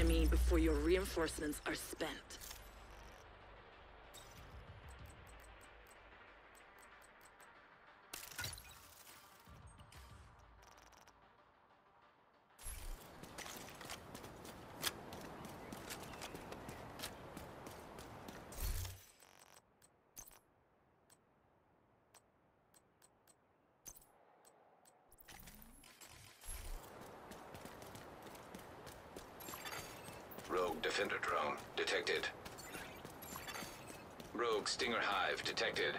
Enemy before your reinforcements are spent. Defender drone detected. Rogue Stinger Hive detected.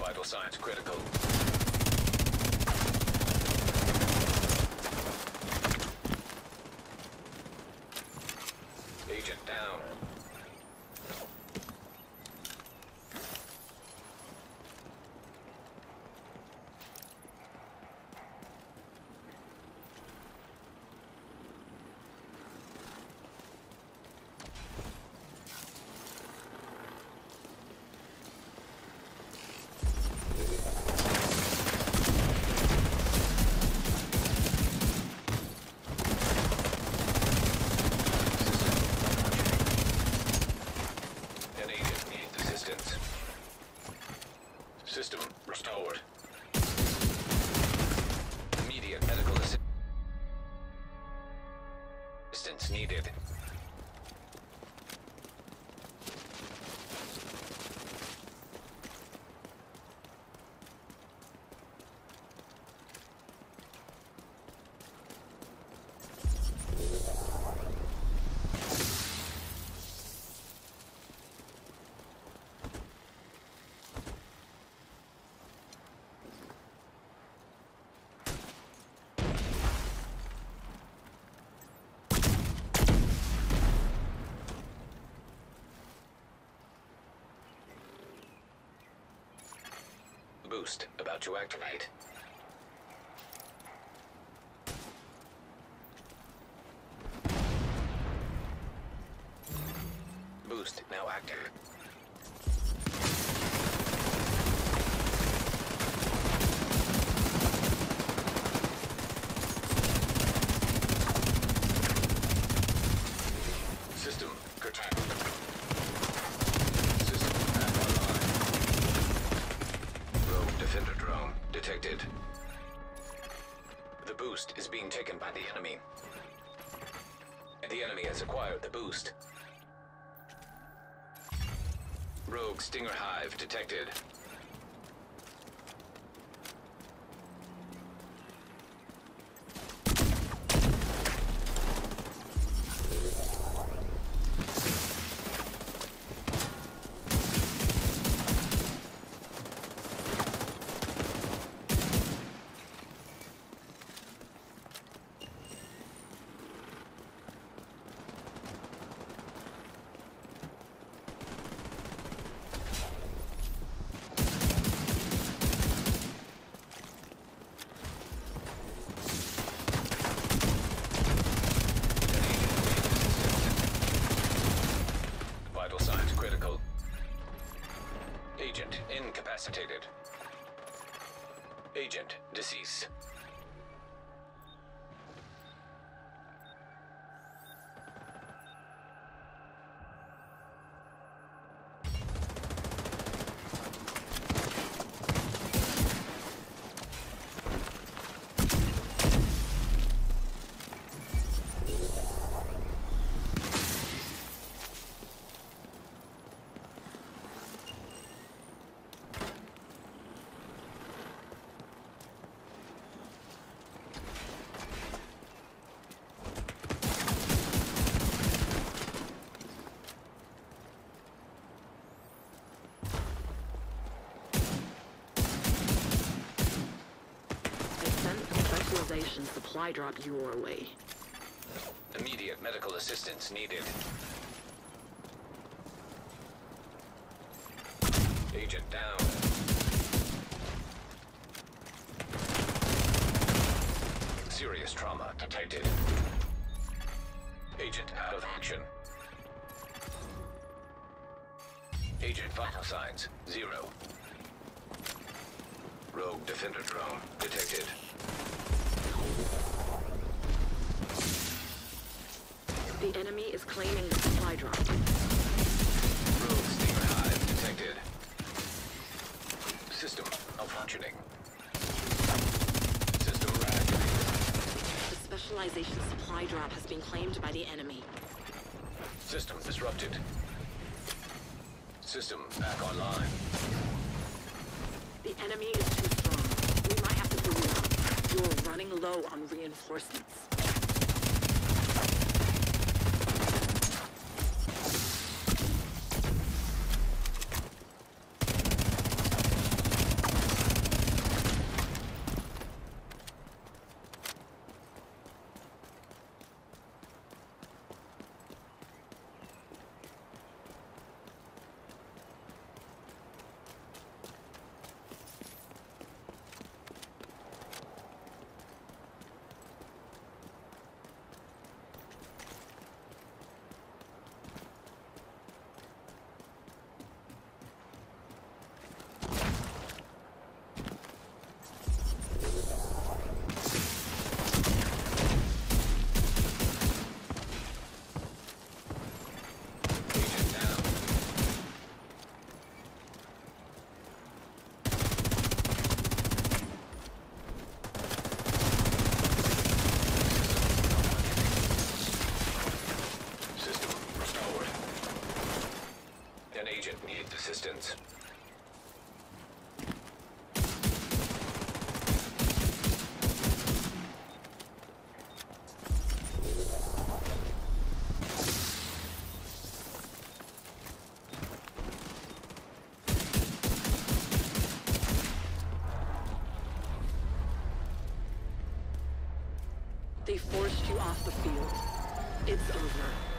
Vital signs critical. Agent down. An agent needs assistance. System restored. Immediate medical assi- assistance needed. Boost about to activate. Boost now active. System curtailed. System back online. Rogue Defender drone detected. The boost is being taken by the enemy. The enemy has acquired the boost. Rogue Stinger Hive detected. Supply drop your way. Immediate medical assistance needed. Agent down. Serious trauma detected. Agent out of action. Agent vital signs, zero. Rogue defender drone detected. The enemy is claiming the supply drop. Rogue Stinger hive detected. System malfunctioning. System reactivated. The specialization supply drop has been claimed by the enemy. System disrupted. System back online. The enemy is too strong. We might have to move out. You're running low on reinforcements. Agent down. System restored. An agent needs assistance. They forced you off the field. It's over.